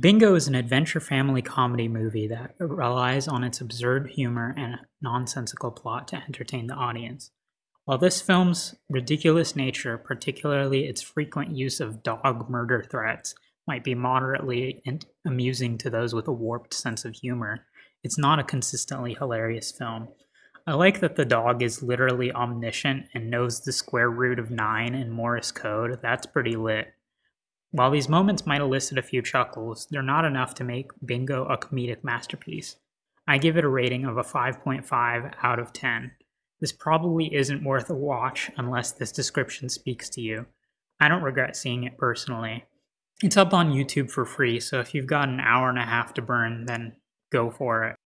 Bingo is an adventure family comedy movie that relies on its absurd humor and nonsensical plot to entertain the audience. While this film's ridiculous nature, particularly its frequent use of dog murder threats, might be moderately amusing to those with a warped sense of humor, it's not a consistently hilarious film. I like that the dog is literally omniscient and knows the square root of 9 in Morse code. That's pretty lit. While these moments might elicit a few chuckles, they're not enough to make Bingo a comedic masterpiece. I give it a rating of a 5.5 out of 10. This probably isn't worth a watch unless this description speaks to you. I don't regret seeing it personally. It's up on YouTube for free, so if you've got an hour and a half to burn, then go for it.